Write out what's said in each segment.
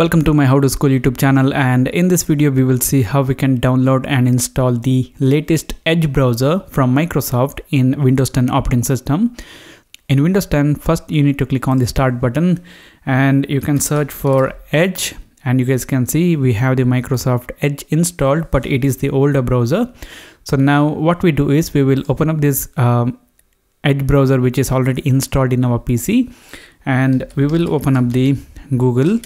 Welcome to my How to School YouTube channel and in this video we will see how we can download and install the latest Edge browser from Microsoft in Windows 10 operating system. In Windows 10 first you need to click on the start button and you can search for Edge and you guys can see we have the Microsoft Edge installed but it is the older browser. So now what we do is we will open up this um, Edge browser which is already installed in our PC and we will open up the Google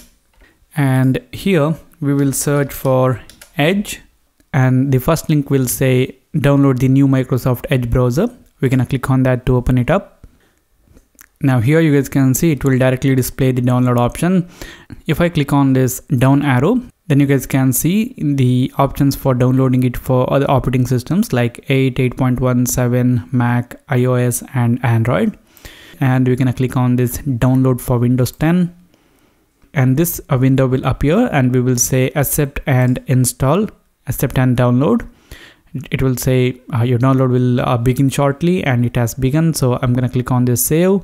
and here we will search for edge. And the first link will say download the new microsoft edge browser. We can click on that to open it up. Now here you guys can see it will directly display the download option. If i click on this down arrow then you guys can see the options for downloading it for other operating systems like 8 8.17 mac ios and android. And we can click on this download for windows 10 and this window will appear and we will say accept and install accept and download. It will say uh, your download will uh, begin shortly and it has begun. So i'm going to click on this save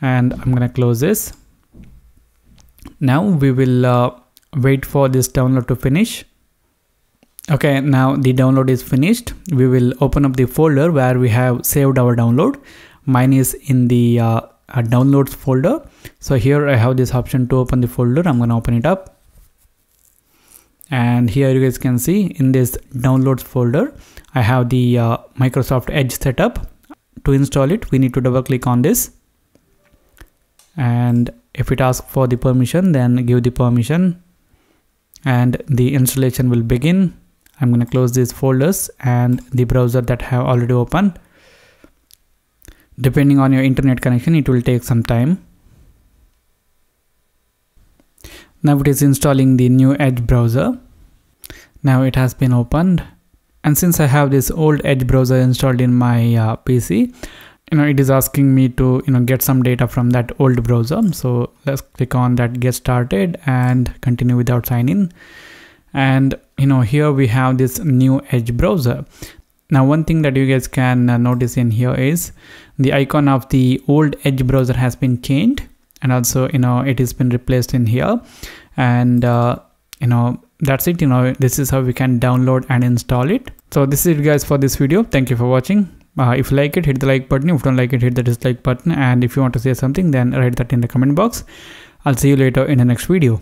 and i'm going to close this. Now we will uh, wait for this download to finish. Okay now the download is finished. We will open up the folder where we have saved our download. Mine is in the a downloads folder. So here I have this option to open the folder. I'm gonna open it up. And here you guys can see in this downloads folder I have the uh, Microsoft Edge setup. To install it we need to double click on this. And if it asks for the permission then give the permission. And the installation will begin. I'm gonna close these folders and the browser that have already opened depending on your internet connection it will take some time. Now it is installing the new edge browser. Now it has been opened. And since i have this old edge browser installed in my uh, pc you know it is asking me to you know get some data from that old browser. So let's click on that get started and continue without sign in. And you know here we have this new edge browser now one thing that you guys can uh, notice in here is the icon of the old edge browser has been changed and also you know it has been replaced in here. And uh, you know that's it. You know this is how we can download and install it. So this is it guys for this video. Thank you for watching. Uh, if you like it hit the like button. If you don't like it hit the dislike button. And if you want to say something then write that in the comment box. I'll see you later in the next video